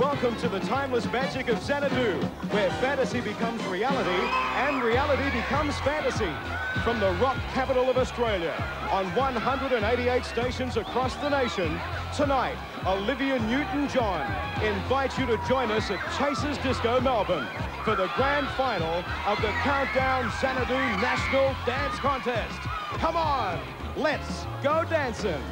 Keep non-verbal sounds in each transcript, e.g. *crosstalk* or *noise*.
Welcome to the timeless magic of Xanadu, where fantasy becomes reality and reality becomes fantasy. From the rock capital of Australia, on 188 stations across the nation, tonight, Olivia Newton-John invites you to join us at Chasers Disco Melbourne for the grand final of the Countdown Xanadu National Dance Contest. Come on, let's go dancing.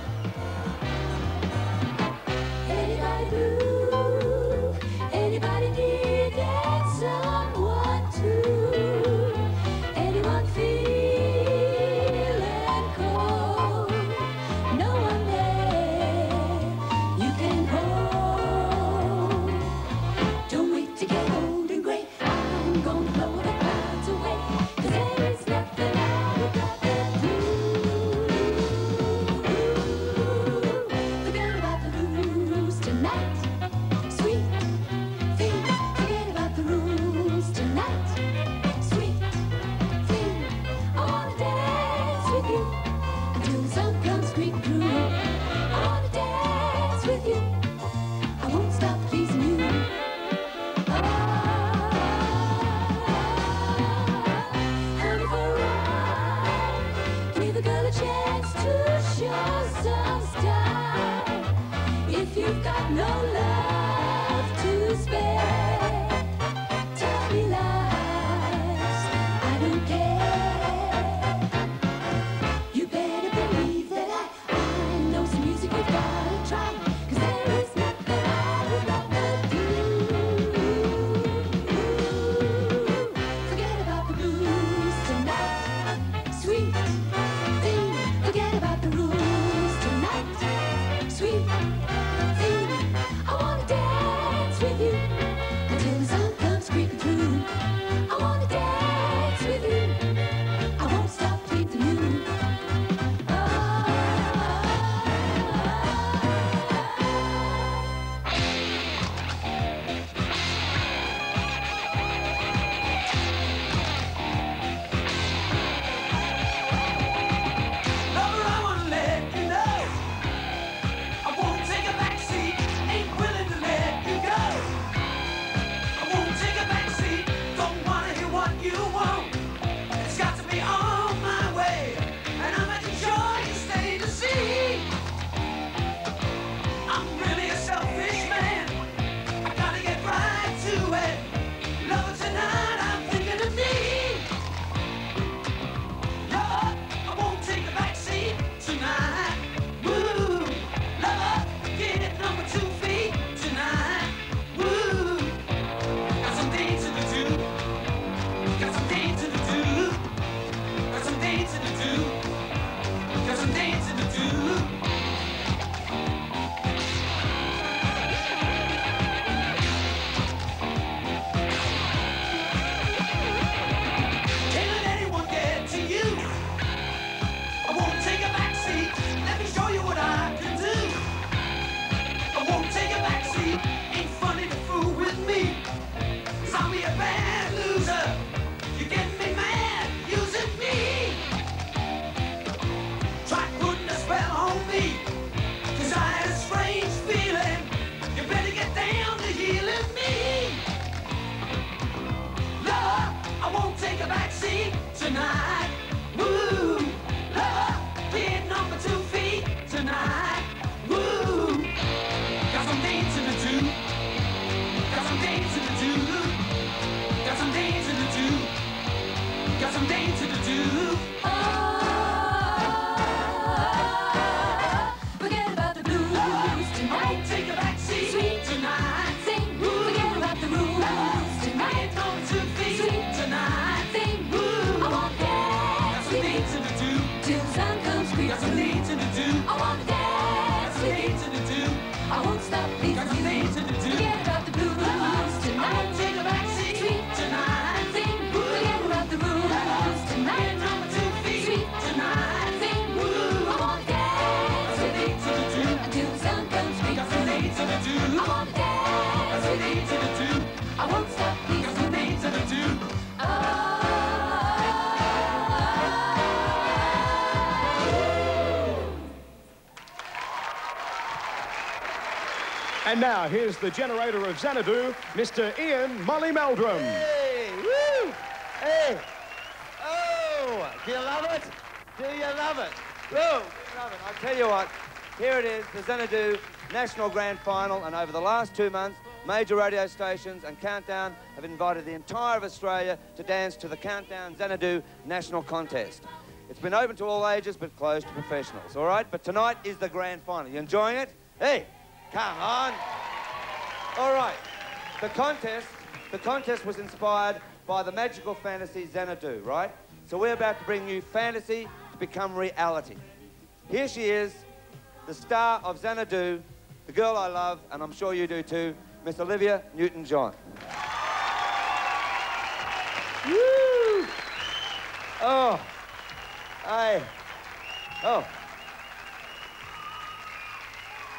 Here's the generator of Xanadu, Mr. Ian Molly Meldrum. Hey, woo! Hey! Oh! Do you love it? Do you love it? Woo! Do you love it? I tell you what, here it is, the Xanadu National Grand Final, and over the last two months, major radio stations and Countdown have invited the entire of Australia to dance to the Countdown Xanadu National Contest. It's been open to all ages, but closed to professionals, all right? But tonight is the grand final. You enjoying it? Hey, come on. All right. The contest, the contest was inspired by the magical fantasy Xanadu, right? So we're about to bring you fantasy to become reality. Here she is, the star of Xanadu, the girl I love, and I'm sure you do too, Miss Olivia Newton-John. Woo! Oh, hey, oh.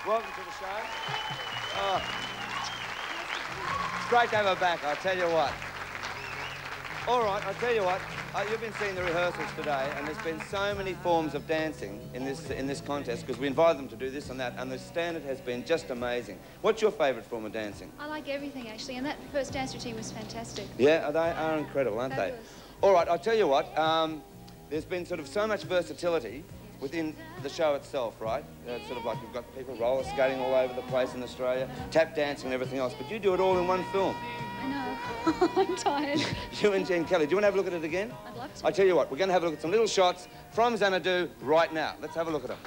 Welcome to the show. Oh. Great to have her back, I tell you what. All right, I tell you what. Uh, you've been seeing the rehearsals today, and there's been so many forms of dancing in this in this contest because we invited them to do this and that, and the standard has been just amazing. What's your favourite form of dancing? I like everything actually, and that first dance routine was fantastic. Yeah, they are incredible, aren't Fabulous. they? All right, I'll tell you what. Um, there's been sort of so much versatility within the show itself, right? Uh, it's sort of like you've got people roller skating all over the place in Australia, tap dancing and everything else, but you do it all in one film. I know. *laughs* I'm tired. *laughs* You and Gene Kelly. Do you want to have a look at it again? I'd love to. I tell you what, we're going to have a look at some little shots from Xanadu right now. Let's have a look at them.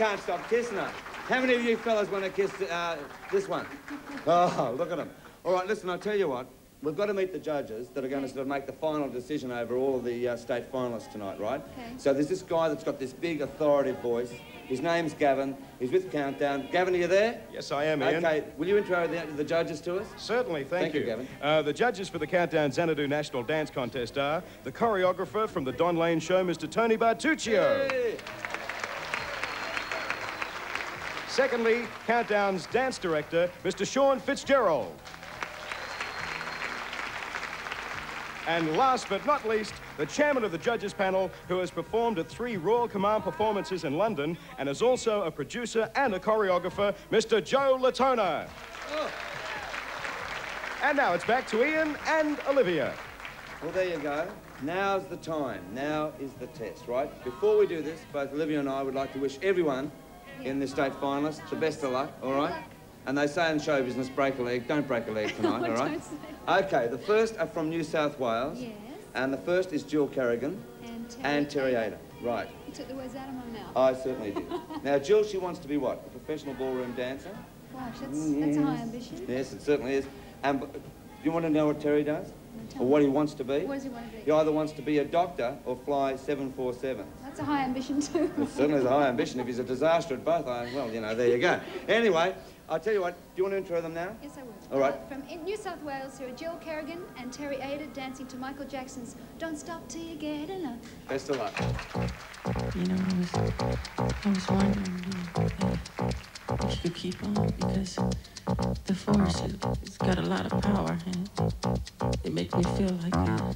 Can't stop kissing her. How many of you fellas want to kiss uh, this one? *laughs* Oh, look at them. All right, listen, I'll tell you what. We've got to meet the judges that are going to sort of make the final decision over all of the uh, state finalists tonight, right? Okay. So there's this guy that's got this big authoritative voice. His name's Gavin. He's with Countdown. Gavin, are you there? Yes, I am, Ian. Okay, will you intro the, the judges to us? Certainly, thank, Thank you, Gavin. Uh, the judges for the Countdown Xanadu National Dance Contest are the choreographer from the Don Lane Show, Mr. Tony Bartuccio. Hey. Secondly, Countdown's dance director, Mr. Sean Fitzgerald. And last but not least, the chairman of the judges panel, who has performed at three Royal Command performances in London and is also a producer and a choreographer, Mr. Joe Latona. And now it's back to Ian and Olivia. Well, there you go. Now's the time. Now is the test, right? Before we do this, both Olivia and I would like to wish everyone in the state finalists the best of luck, all right? And they say in show business, break a leg. Don't break a leg *laughs* tonight, all right? Okay, the first are from New South Wales. Yes. And the first is Jill Kerrigan And Terry. and Terry Ada. Right. You took the words out of my mouth. I certainly did. *laughs* now, Jill, she wants to be what? A professional ballroom dancer? Gosh, that's, that's a high ambition. Yes, it certainly is. And do you want to know what Terry does? Tell Or what he wants to be? What does he want to be? He either wants to be a doctor or fly 747. That's a high ambition too. It certainly is a high ambition. If he's a disaster at both, I, well, you know, there you go. Anyway, I'll tell you what, do you want to intro them now? Yes, I would. All right. Uh, from New South Wales, here are Jill Kerrigan and Terry Ada dancing to Michael Jackson's "Don't Stop Till You Get Enough." Best of luck. You know, I was, I was wondering you if you could keep on because the force it, it's got a lot of power and it, it makes me feel like uh,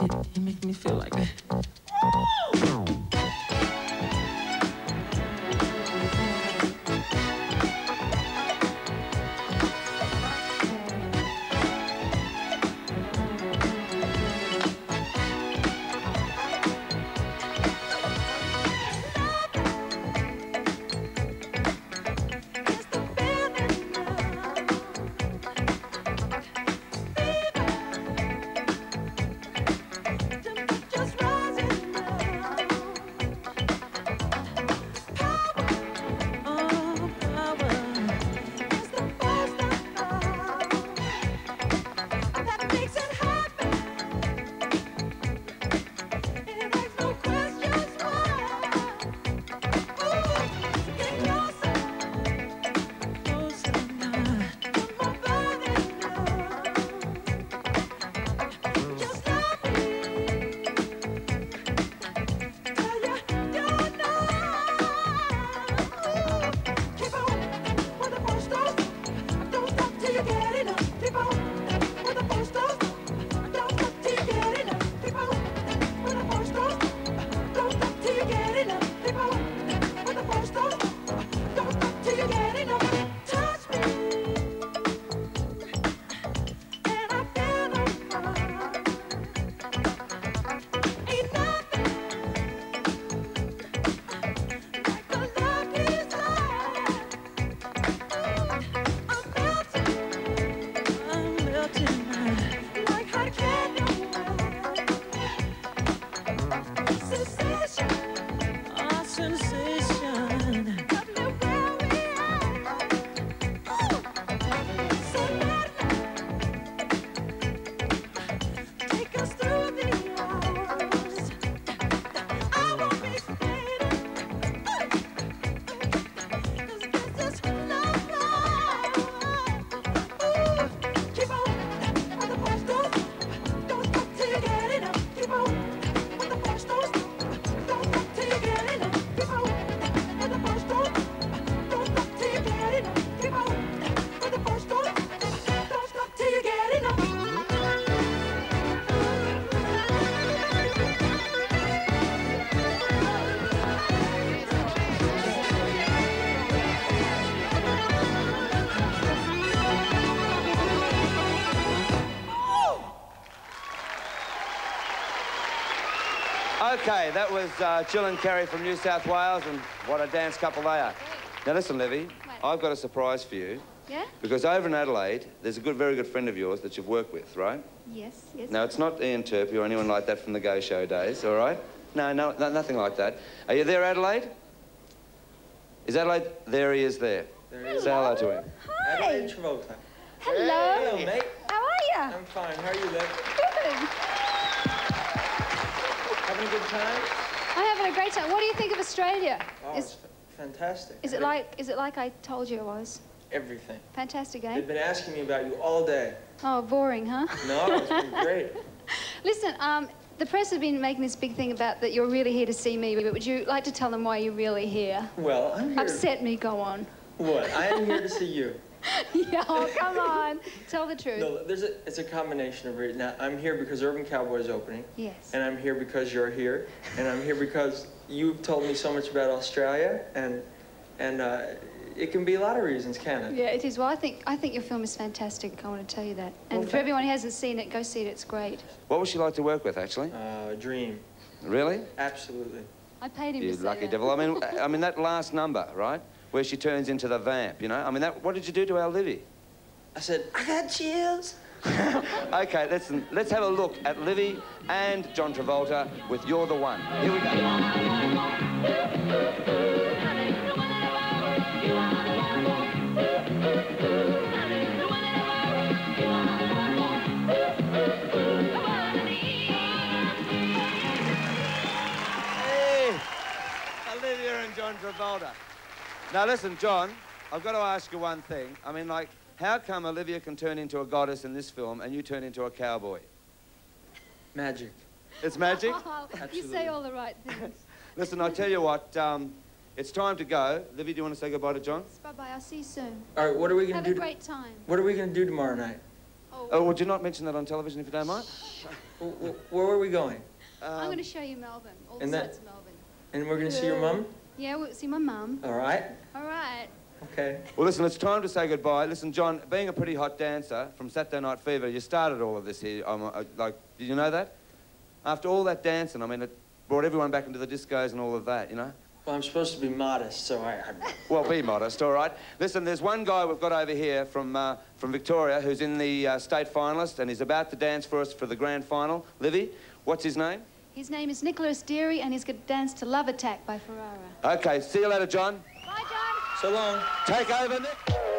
it, it makes me feel like Okay, that was uh, Jill and Kerry from New South Wales, and what a dance couple they are. Now listen, Livy, I've got a surprise for you. Yeah? Because over in Adelaide, there's a good, very good friend of yours that you've worked with, right? Yes, yes. Now, it's not Ian Turpie or anyone like that from the Go Show days, all right? No, no, no nothing like that. Are you there, Adelaide? Is Adelaide? There he is there. There he is. Say hello to him. Adelaide Travolta. Hello. Hello, mate. How are you? I'm fine. How are you, Liv? Good. Having a good time? I'm having a great time. What do you think of Australia? Oh, is, it's fantastic. is it like is it like I told you it was? Everything. Fantastic, They've eh? been asking me about you all day. Oh, boring, huh? No, it's been great. *laughs* *laughs* Listen, um, the press have been making this big thing about that you're really here to see me, but would you like to tell them why you're really here? Well, I'm here. Upset me, go on. What? I am here to see you. *laughs* *laughs* yeah, oh, come on. Tell the truth. No, there's a, it's a combination of reasons. Now, I'm here because Urban Cowboy is opening, Yes. and I'm here because you're here, and I'm here because you've told me so much about Australia, and and uh, it can be a lot of reasons, can it? Yeah, it is. Well, I think I think your film is fantastic. I want to tell you that. And Well, for everyone who hasn't seen it, go see it. It's great. What would she like to work with, actually? Uh, dream. Really? Absolutely. I paid him You to say lucky that. devil. I mean, I mean that last number, right? Where she turns into the vamp, you know? I mean, that. What did you do to our Livy? I said, I got chills. *laughs* Okay, listen, let's have a look at Livy and John Travolta with You're the One. Here we go. Now listen, John, I've got to ask you one thing. I mean, like, how come Olivia can turn into a goddess in this film and you turn into a cowboy? Magic. It's magic? Oh, *laughs* you say all the right things. *laughs* Listen, I'll tell you what, um, it's time to go. Livy, do you want to say goodbye to John? Bye bye. I'll see you soon. All right, what are we gonna do? Have a great time. What are we gonna do tomorrow night? Oh, Oh, would you not mention that on television if you don't mind? *laughs* Wh- wh- Where are we going? I'm Um, going to show you Melbourne. All the that- sights of Melbourne. And we're gonna see your mum? Yeah, we'll see my mum. All right. All right. Okay. Well, listen, it's time to say goodbye. Listen, John, being a pretty hot dancer from Saturday Night Fever, you started all of this here. Um, uh, like, did you know that? After all that dancing, I mean, it brought everyone back into the discos and all of that, you know? Well, I'm supposed to be modest, so I. I Well, be modest, all right? Listen, there's one guy we've got over here from, uh, from Victoria who's in the uh, state finalist and he's about to dance for us for the grand final. Livy, what's his name? His name is Nicholas Deary, and he's going to dance to Love Attack by Ferrara. Okay, see you later, John. Bye, John. so long. Take over, Nick.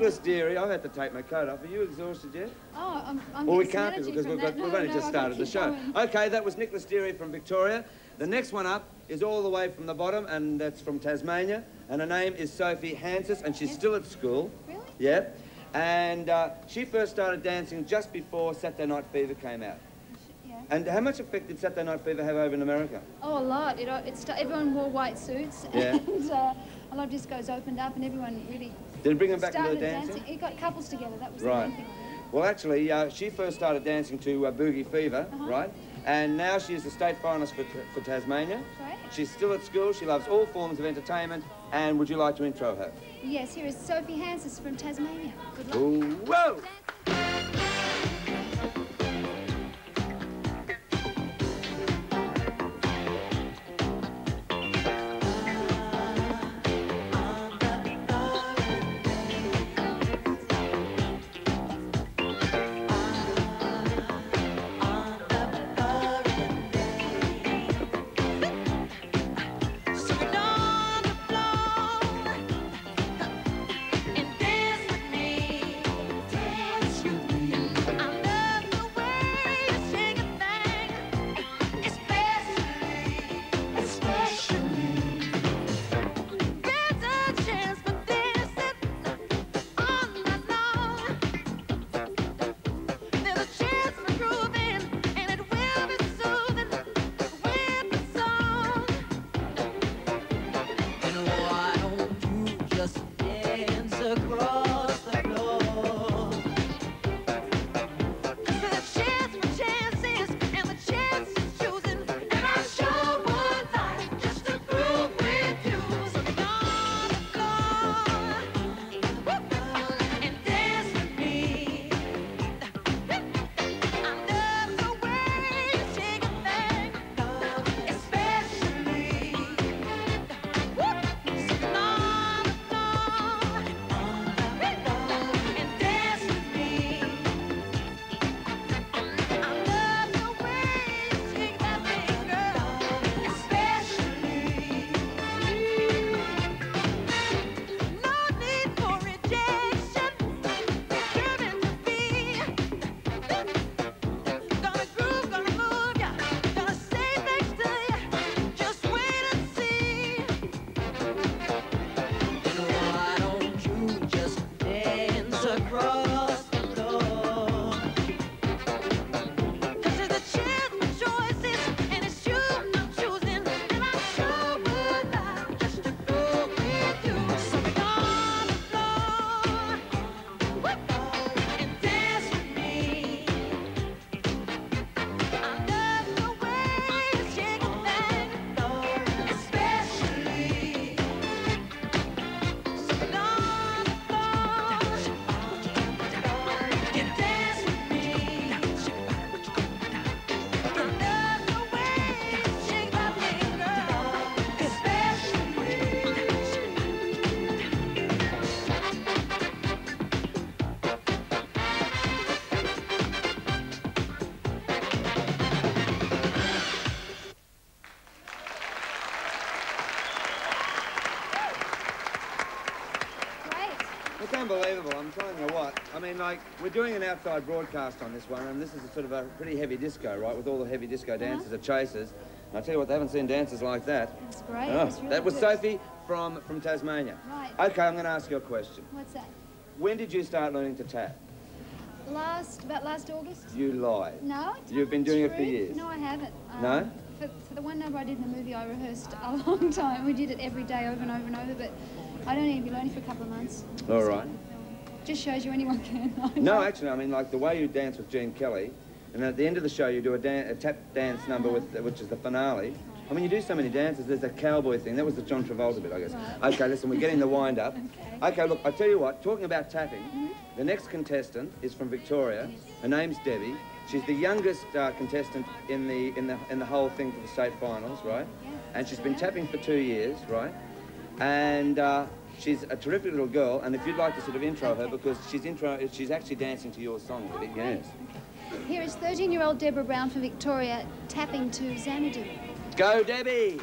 Nicholas Deary, I've had to take my coat off. Are you exhausted yet? Oh, I'm, I'm Well, we can't be because we've, got, that. we've only no, just started the show. going. Okay, that was Nicholas Deary from Victoria. The next one up is all the way from the bottom, and that's from Tasmania. And her name is Sophie Hansis, and she's still at school. Really? Yep. And uh, she first started dancing just before Saturday Night Fever came out. Yeah. And how much effect did Saturday Night Fever have over in America? Oh, a lot. It, it sta- everyone wore white suits, Yeah. *laughs* and uh, a lot of discos opened up, and everyone really Did it bring them back to the dancing? dancing. It got couples together. That was the Right. main thing. Well, actually, uh, she first started dancing to uh, Boogie Fever, Uh-huh. right? And now she is the state finalist for, for Tasmania. Right. She's still at school. She loves all forms of entertainment. And would you like to intro her? Yes, here is Sophie Hansis from Tasmania. Good luck. Ooh, whoa! We're doing an outside broadcast on this one, and this is a sort of a pretty heavy disco, right? With all the heavy disco dancers at Chasers. And I tell you what, they haven't seen dancers like that. That's great. Oh, That's really that was. Sophie from, from Tasmania. Right. Okay, I'm going to ask you a question. What's that? When did you start learning to tap? Last, about last August? You lie. No. You've been doing it for years? No, I haven't. Um, No? For, for the one number I did in the movie, I rehearsed a *laughs* long time. We did it every day, over and over and over, but I'd only been learning for a couple of months. All right. Just shows you anyone can. *laughs* No, actually, I mean, like the way you dance with Gene Kelly, and at the end of the show you do a, dan- a tap dance number with, which is the finale. I mean, you do so many dances. There's a cowboy thing. That was the John Travolta bit, I guess. Right. Okay, listen, we're getting the wind up. Okay. *laughs* Okay, look, I tell you what. Talking about tapping, the next contestant is from Victoria. Her name's Debbie. She's the youngest uh, contestant in the in the in the whole thing for the state finals, right? Yeah. And she's been tapping for two years, right? And uh, she's a terrific little girl. And if you'd like to sort of intro her, because she's intro, she's actually dancing to your song, really. Yes. Here is 13-year-old Deborah Brown from Victoria tapping to Xanadu. Go, Debbie.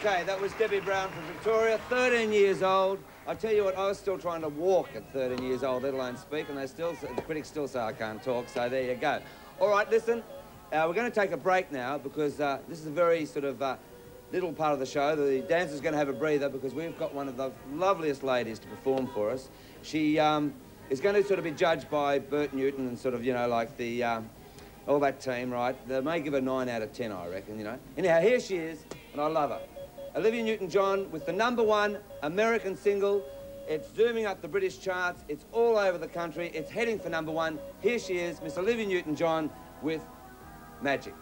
Okay, that was Debbie Brown from Victoria, 13 years old. I tell you what, I was still trying to walk at 13 years old, let alone speak, and they still, the critics still say I can't talk, so there you go. All right, listen, uh, we're going to take a break now because uh, this is a very sort of uh, little part of the show. The dancer's going to have a breather because we've got one of the loveliest ladies to perform for us. She um, is going to sort of be judged by Bert Newton and sort of, you know, like the, um, all that team, right? They may give her 9 out of 10, I reckon, you know. Anyhow, here she is, and I love her. Olivia Newton-John with the number one American single. It's zooming up the British charts. It's all over the country. It's heading for number one. Here she is, Miss Olivia Newton-John with Magic.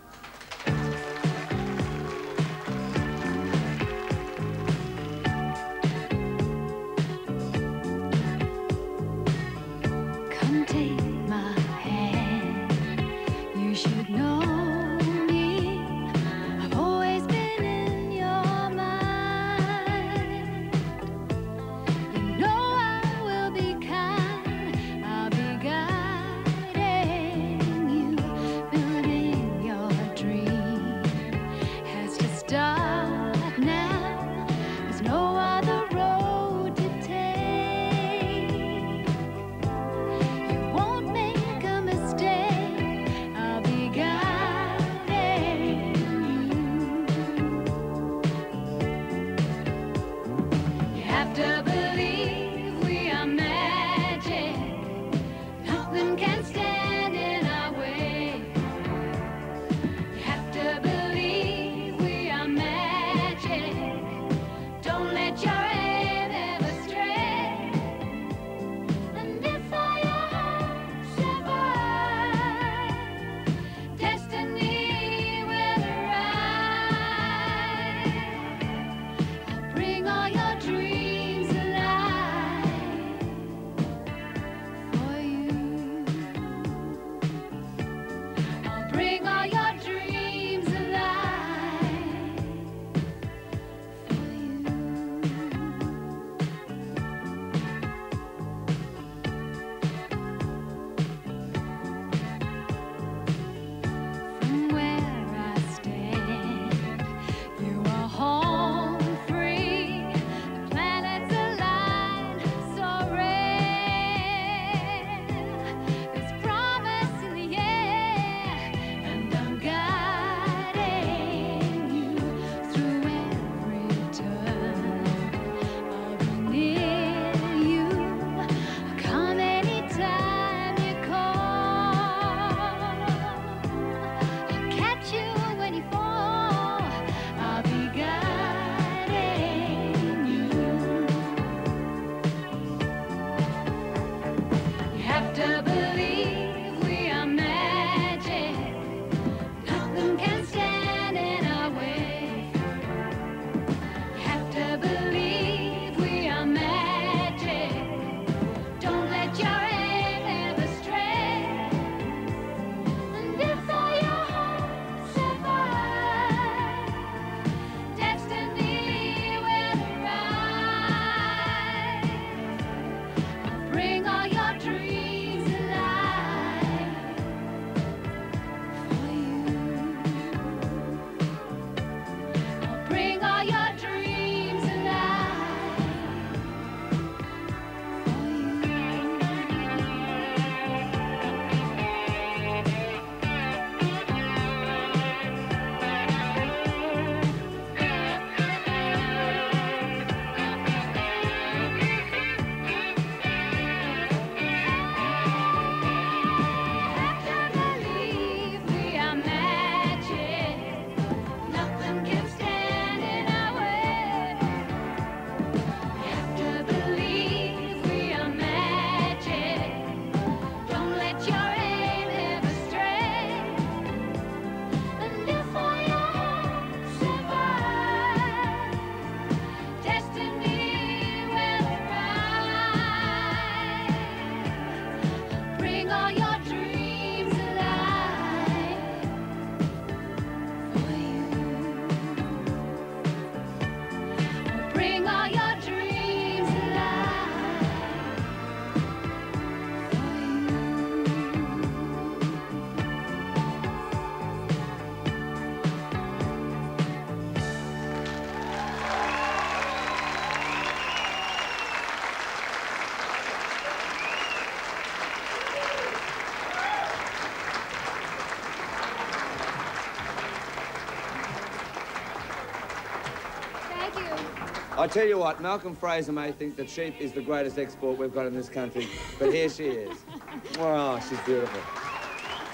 I tell you what, Malcolm Fraser may think that sheep is the greatest export we've got in this country, but here she is. *laughs* Oh, she's beautiful.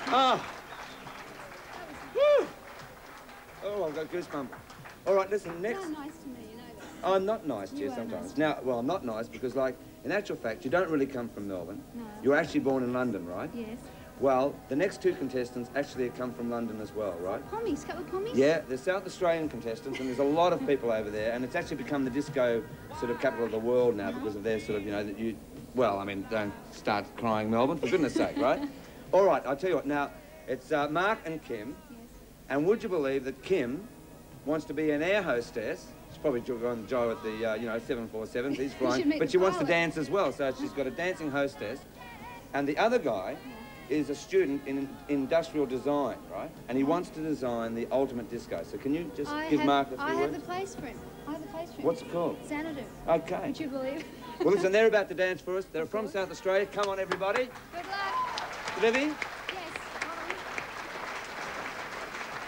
Ah. Oh. Woo. Oh, I've got goosebumps. All right, listen, next. So nice to me, you know that. I'm not nice to you You sometimes. nice. Now, well, I'm not nice because, like, in actual fact, you don't really come from Melbourne. No. You're actually born in London, right? Yes. Well, the next two contestants actually come from London as well, right? Commies, couple of commies? Yeah, they're South Australian contestants, and there's a lot of people over there, and it's actually become the disco sort of capital of the world now because of their sort of, you know, that you, well, I mean, don't start crying, Melbourne, for goodness sake, right? *laughs* All right, I'll tell you what, now, it's uh, Mark and Kim, Yes. and would you believe that Kim wants to be an air hostess? She's probably going to join with the, uh, you know, 747s, he's *laughs* flying, meet but the she wants to dance as well, so she's got a dancing hostess, and the other guy is a student in industrial design, right? And he uh-huh. wants to design the ultimate disco. So can you just I give have, Mark a few I have the place for him. I have the place for him. What's it called? Xanadu. Okay. Would you believe? Well, listen, they're about to dance for us. They're from South Australia. Come on, everybody. Good luck. Livy, Yes. hold on.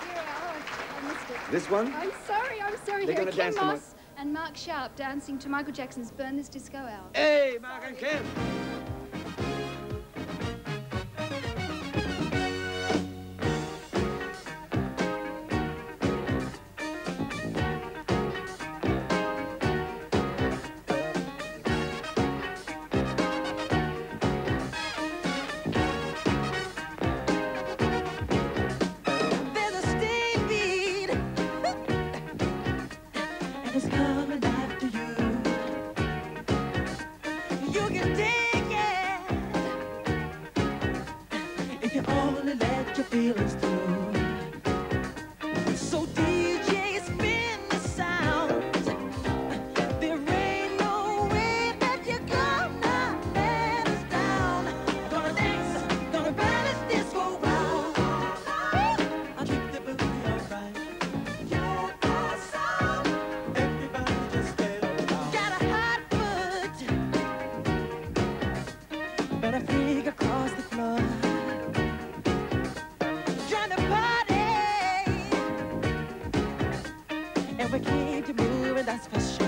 Here, oh, I missed it. this one. I'm sorry, I'm sorry. They're Here gonna Kim dance to my- Moss and Mark Sharp dancing to Michael Jackson's Burn This Disco Out. Hey, Mark and Kim. And we keep you moving, that's for sure.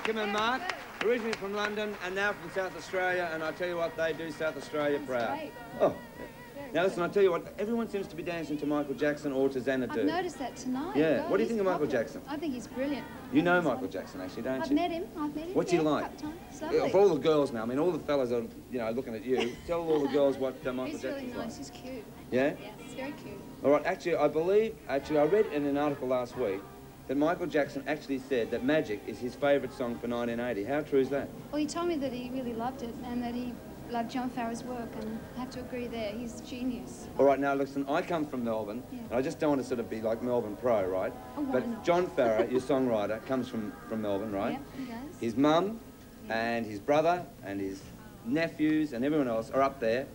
Kim and Mark. Originally from London and now from South Australia, and I tell you what, they do South Australia proud. Oh, yeah. now listen, I tell you what, everyone seems to be dancing to Michael Jackson or to Xanadu. I've noticed that tonight. Yeah. God, What do you think of Michael. Jackson? I think he's brilliant. You know Michael Jackson, actually, don't you? I've you? met him. I've met him. What's he like? Yeah. For all the girls now, I mean, all the fellas are, you know, looking at you. Tell all the girls what uh, Michael he's really Jackson's nice. like. He's cute. Yeah? Yeah, he's very cute. All right, actually, I believe, actually, I read in an article last week that Michael Jackson actually said that Magic is his favourite song for 1980. How true is that? Well, he told me that he really loved it and that he loved John Farrar's work, and I have to agree there. He's genius. All right, now listen, I come from Melbourne, Yeah. and I just don't want to sort of be like Melbourne Pro, right? Oh, why but not? John Farrar, *laughs* your songwriter, comes from, from Melbourne, right? Yep, he does. His mum and his brother and his nephews and everyone else are up there.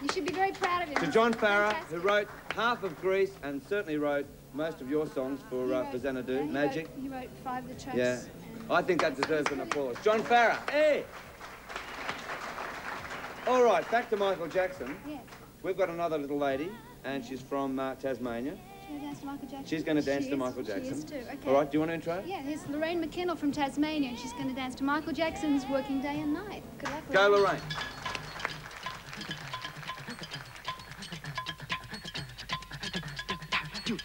You should be very proud of him. To John fantastic. who wrote half of Grease and certainly wrote most of your songs for, uh, for Xanadu, yeah, he Magic. Wrote, he wrote five of the tracks. Yeah. I think that deserves an applause. John Farrar, hey! All right, back to Michael Jackson. Yeah. we've got another little lady, and she's from uh, Tasmania. Should I dance to Michael Jackson? She's going to dance She to is- Michael She Jackson. too. Okay. All right, do you want to intro? Yeah, here's Lorraine McKinnell from Tasmania, and she's going to dance to Michael Jackson's Working Day and Night. Good luck. Go, Lorraine. Ooh,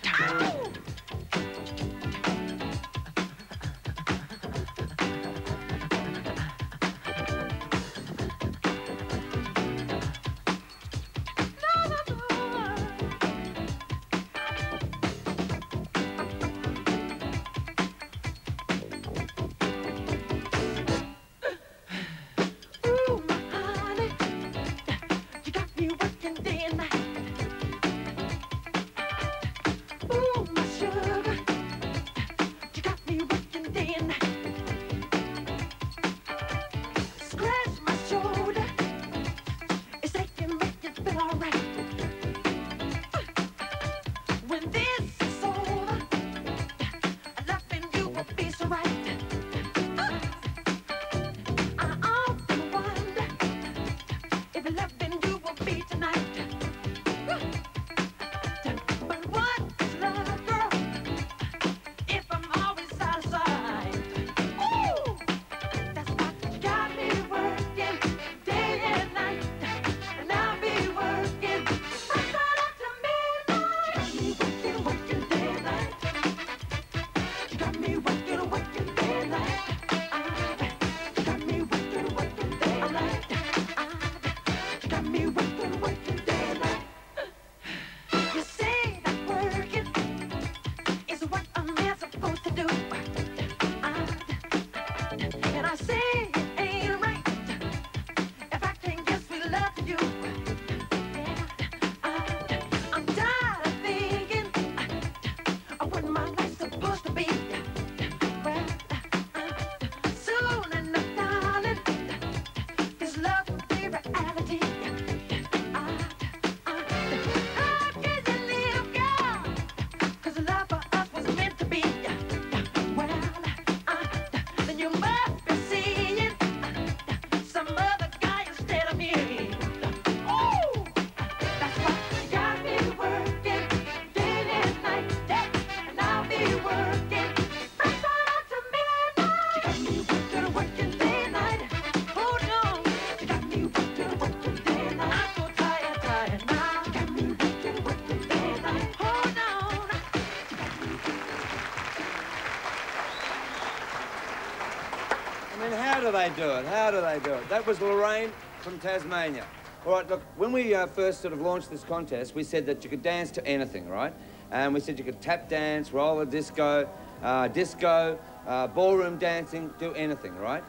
how do they do it? How do it? That was Lorraine from Tasmania. All right, look, when we uh, first sort of launched this contest, we said that you could dance to anything, right? And we said you could tap dance, roller disco, uh, disco, uh, ballroom dancing, do anything, right?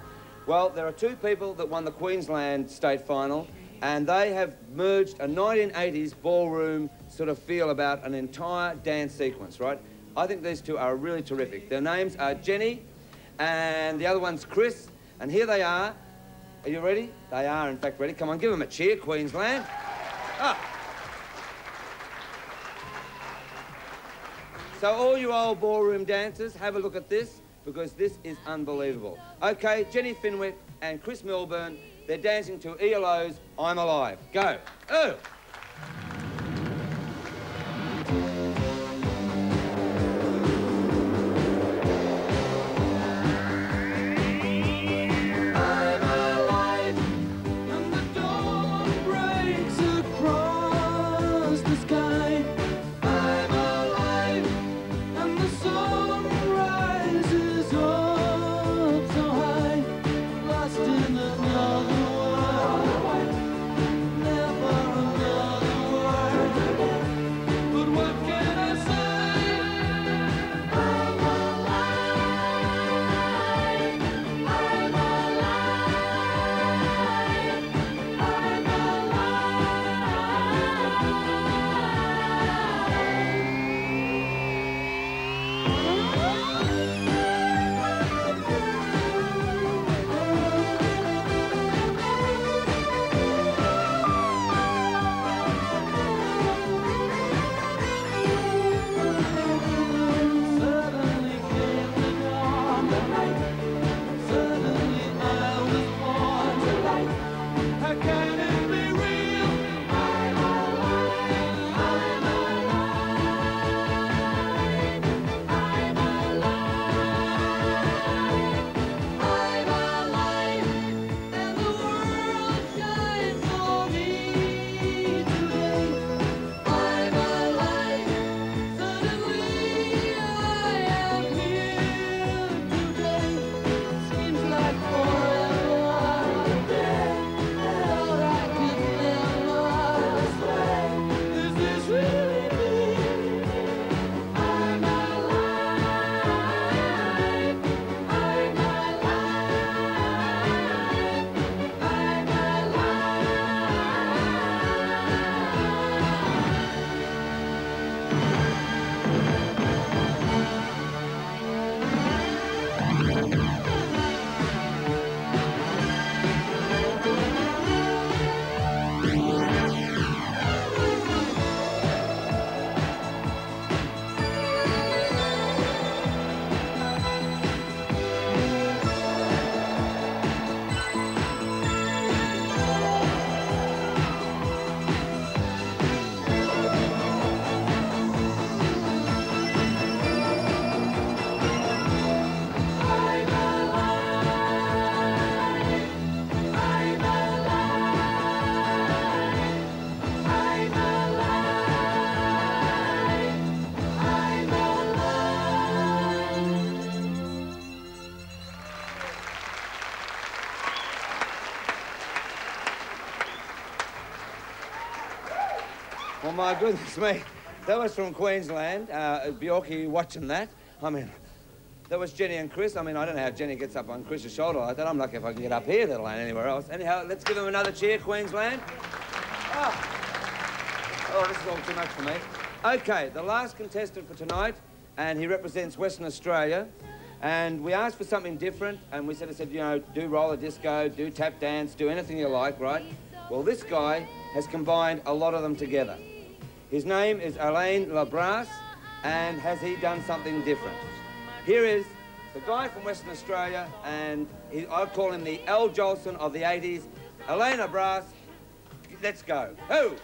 Well, there are two people that won the Queensland state final, and they have merged a 1980s ballroom sort of feel about an entire dance sequence, right? I think these two are really terrific. Their names are Jenny and the other one's Chris, and here they are. Are you ready? They are, in fact, ready. Come on, give them a cheer, Queensland. Ah. So all you old ballroom dancers, have a look at this, because this is unbelievable. Okay, Jenny Finwick and Chris Milburn, they're dancing to ELO's I'm Alive. Go. Oh. My goodness me. That was from Queensland. Uh, Bjork, are you watching that? I mean, that was Jenny and Chris. I mean, I don't know how Jenny gets up on Chris's shoulder like that. I'm lucky if I can get up here, let alone anywhere else. Anyhow, let's give them another cheer, Queensland. Oh, oh this is all too much for me. Okay, the last contestant for tonight, and he represents Western Australia. And we asked for something different, and we said, I said, you know, do roller disco, do tap dance, do anything you like, right? Well, this guy has combined a lot of them together. His name is Alain Labras, and has he done something different? Here is the guy from Western Australia, and he, I call him the Al Jolson of the 80s, Alain Labras. Let's go. Who?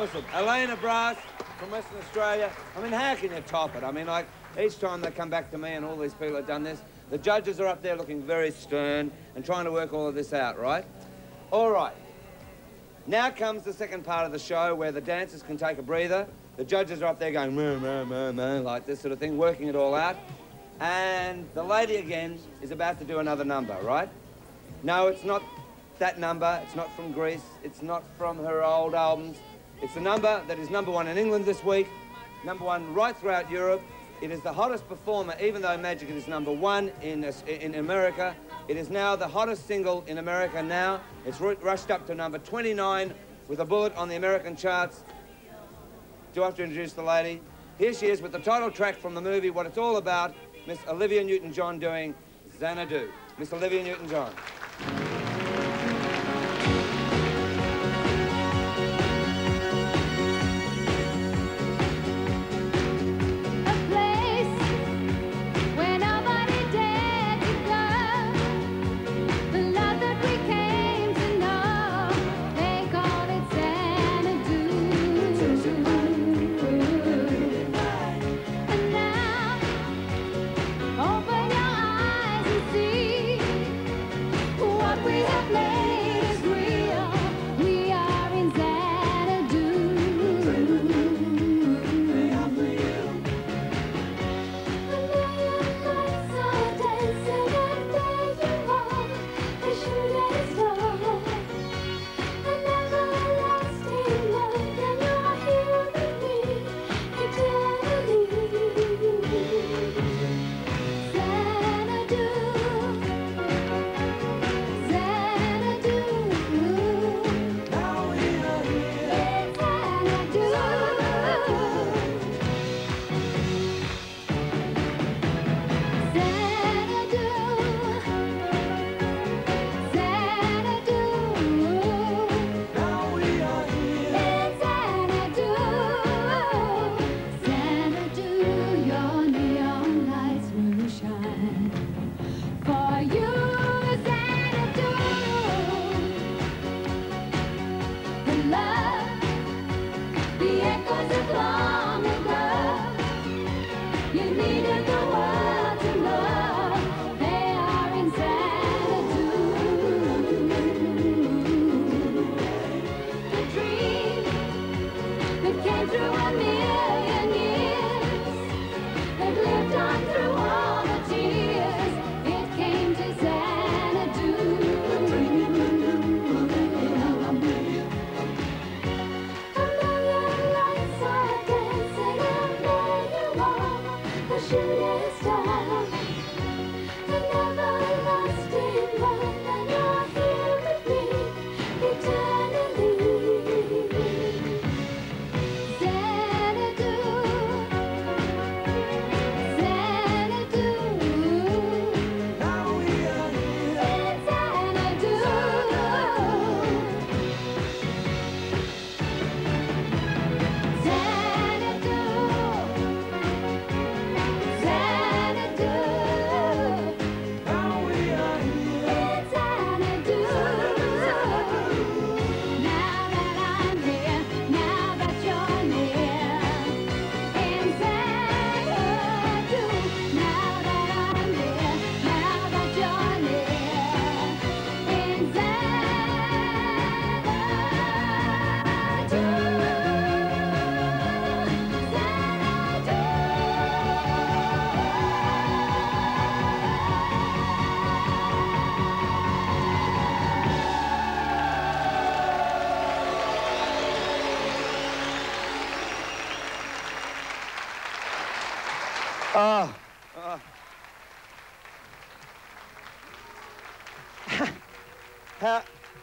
I'm. Elena Brass from Western Australia. I mean, how can you top it? I mean, like, each time they come back to me and all these people have done this, the judges are up there looking very stern and trying to work all of this out, right? All right. Now comes the second part of the show where the dancers can take a breather. The judges are up there going, meh, meh, meh, meh, like this sort of thing, working it all out. And the lady again is about to do another number, right? No, it's not that number. It's not from Grease. It's not from her old albums. It's the number that is number one in England this week, number one right throughout Europe. It is the hottest performer, even though Magic is number one in, in America. It is now the hottest single in America now. It's rushed up to number 29 with a bullet on the American charts. Do I have to introduce the lady? Here she is with the title track from the movie, what it's all about, Miss Olivia Newton-John doing Xanadu. Miss Olivia Newton-John.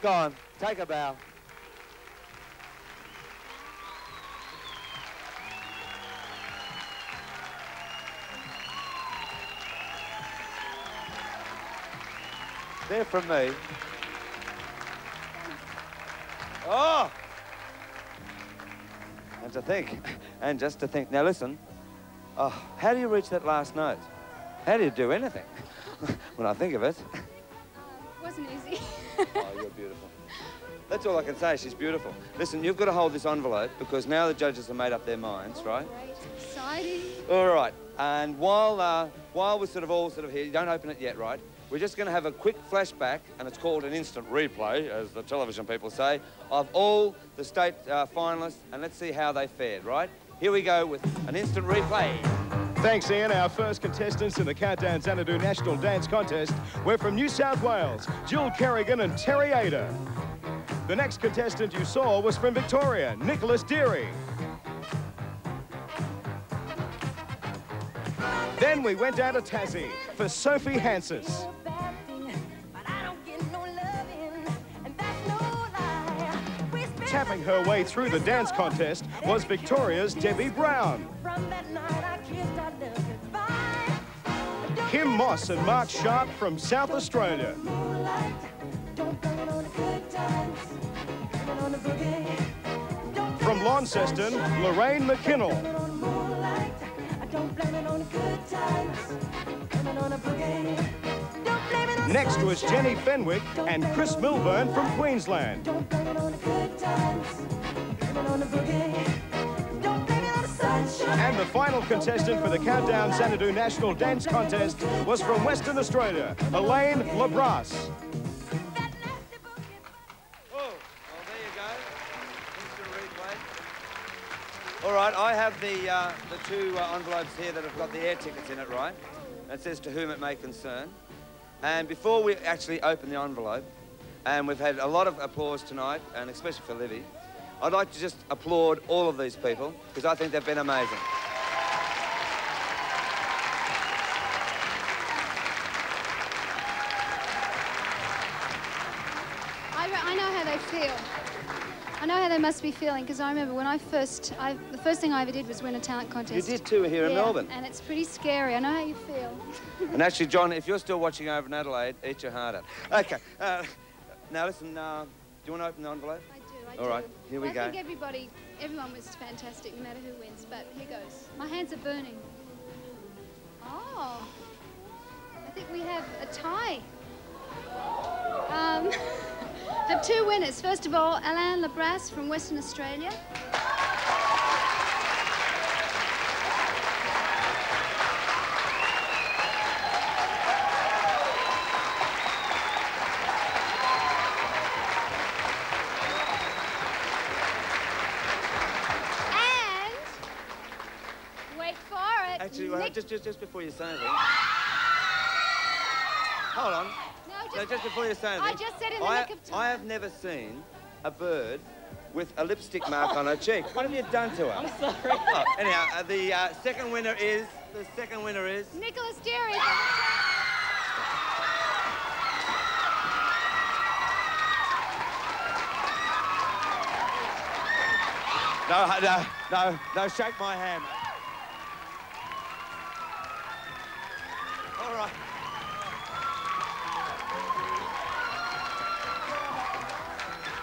On, take a bow. They're from me. Oh! And to think, and just to think. Now listen, oh, how do you reach that last note? How do you do anything? *laughs* when I think of it. Uh, wasn't easy. *laughs* You're beautiful. That's all I can say. She's beautiful. Listen, you've got to hold this envelope because now the judges have made up their minds, right? Great. Exciting. All right. And while uh, while we're sort of all sort of here, you don't open it yet, right? We're just going to have a quick flashback, and it's called an instant replay, as the television people say, of all the state uh, finalists, and let's see how they fared, right? Here we go with an instant replay. Thanks, Ian. Our first contestants in the Countdown Xanadu National Dance Contest were from New South Wales, Jill Kerrigan and Terry Ada. The next contestant you saw was from Victoria, Nicholas Deary. Then we went down to Tassie for Sophie Hansis. Tapping her way through the dance contest was Victoria's Debbie Brown. Kim Moss and Mark Sharp from South Australia. From Launceston, Lorraine McKinnell. Next was Jenny Fenwick and Chris Milburn from Queensland. And the final contestant for the Countdown Xanadu National Dance Contest was from Western Australia, Elaine Labras. Oh, there you go. All right, I have the, uh, the two uh, envelopes here that have got the air tickets in it, right? It says to whom it may concern. And before we actually open the envelope, and we've had a lot of applause tonight, and especially for Livy, I'd like to just applaud all of these people because I think they've been amazing. I, I know how they feel. I know how they must be feeling because I remember when I first, I, the first thing I ever did was win a talent contest. You did too here in Melbourne. And it's pretty scary. I know how you feel. And actually, John, if you're still watching over in Adelaide, eat your heart out. Okay. Uh, now listen, uh, do you want to open the envelope? I do, I All do. right, here we go. I think everybody, everyone was fantastic, no matter who wins. But here goes. My hands are burning. Oh, I think we have a tie. Um, *laughs* have two winners. First of all, Alain Labras from Western Australia. And wait for it. Actually, well, Nick- just, just, just before you say anything. Hold on. No, No, just, just before you say anything. I just said in the I, nick of time. I have never seen a bird with a lipstick mark on her cheek. What have you done to her? I'm sorry. Oh, anyhow, uh, the uh, second winner is, the second winner is... Nicholas Derry. No, no, no, no, shake my hand. All right.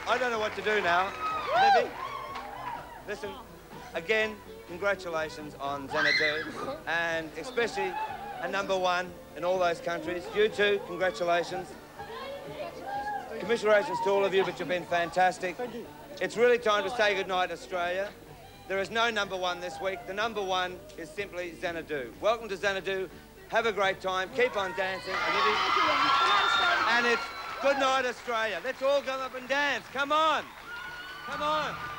I don't know what to do now. Libby, listen, again, congratulations on Xanadu, and especially a number one in all those countries. You too, congratulations. Commiserations to all of you, but you've been fantastic. Thank you. It's really time to say goodnight, Australia. There is no number one this week. The number one is simply Xanadu. Welcome to Xanadu. Have a great time. Keep on dancing. And, it is- Thank you, Good night, Australia. and it's good night, Australia. Let's all go up and dance. Come on. Come on.